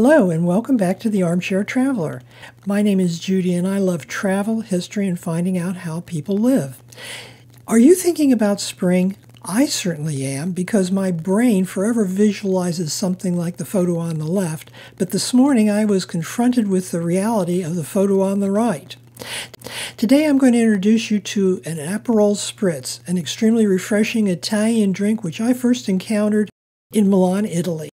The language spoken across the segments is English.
Hello, and welcome back to the Armchair Traveler. My name is Judy, and I love travel, history, and finding out how people live. Are you thinking about spring? I certainly am because my brain forever visualizes something like the photo on the left, but this morning I was confronted with the reality of the photo on the right. Today I'm going to introduce you to an Aperol Spritz, an extremely refreshing Italian drink which I first encountered in Milan, Italy.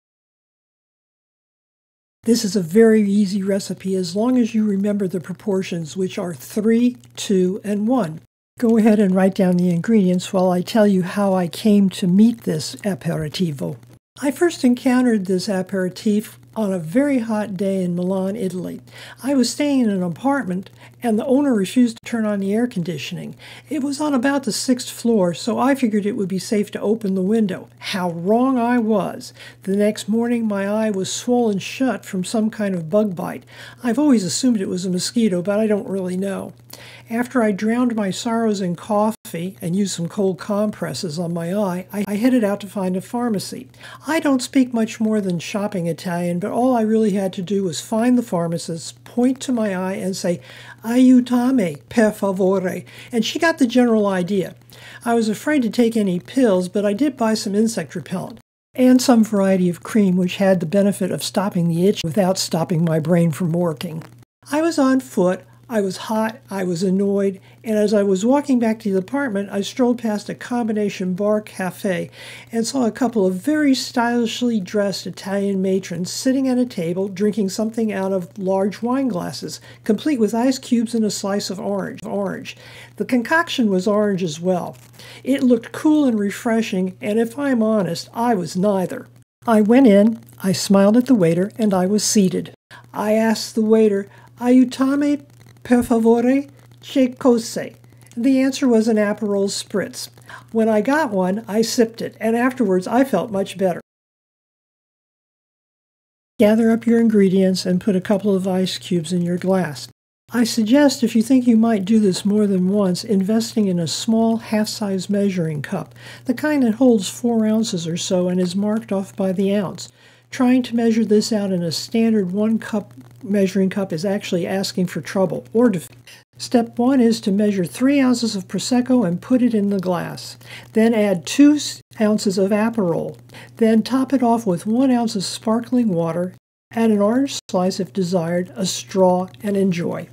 This is a very easy recipe as long as you remember the proportions, which are 3, 2, and 1. Go ahead and write down the ingredients while I tell you how I came to meet this aperitivo. I first encountered this aperitif on a very hot day in Milan, Italy. I was staying in an apartment and the owner refused to turn on the air conditioning. It was on about the sixth floor, so I figured it would be safe to open the window. How wrong I was! The next morning, my eye was swollen shut from some kind of bug bite. I've always assumed it was a mosquito, but I don't really know. After I drowned my sorrows in and used some cold compresses on my eye, I headed out to find a pharmacy. I don't speak much more than shopping Italian, but all I really had to do was find the pharmacist, point to my eye, and say, Aiutame, per favore. And she got the general idea. I was afraid to take any pills, but I did buy some insect repellent and some variety of cream which had the benefit of stopping the itch without stopping my brain from working. I was on foot I was hot, I was annoyed, and as I was walking back to the apartment, I strolled past a combination bar cafe and saw a couple of very stylishly dressed Italian matrons sitting at a table drinking something out of large wine glasses, complete with ice cubes and a slice of orange. Orange. The concoction was orange as well. It looked cool and refreshing, and if I'm honest, I was neither. I went in, I smiled at the waiter, and I was seated. I asked the waiter, Aiutame Per favore, che cose? The answer was an Aperol Spritz. When I got one, I sipped it, and afterwards I felt much better. Gather up your ingredients and put a couple of ice cubes in your glass. I suggest, if you think you might do this more than once, investing in a small half size measuring cup, the kind that holds four ounces or so and is marked off by the ounce. Trying to measure this out in a standard one cup measuring cup is actually asking for trouble or defeat. Step one is to measure three ounces of Prosecco and put it in the glass. Then add two ounces of Aperol. Then top it off with one ounce of sparkling water. Add an orange slice if desired, a straw, and enjoy.